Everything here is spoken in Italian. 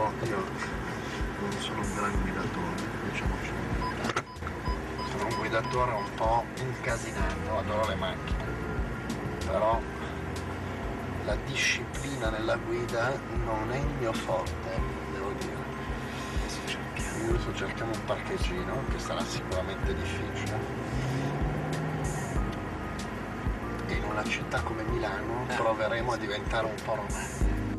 po', io non sono un gran guidatore, diciamoci Sono un guidatore un po' incasinato, adoro le macchine, però la disciplina nella guida non è il mio forte, devo dire. Adesso cerchiamo. Adesso un parcheggino, che sarà sicuramente difficile e in una città come Milano eh. proveremo a diventare un po' romani.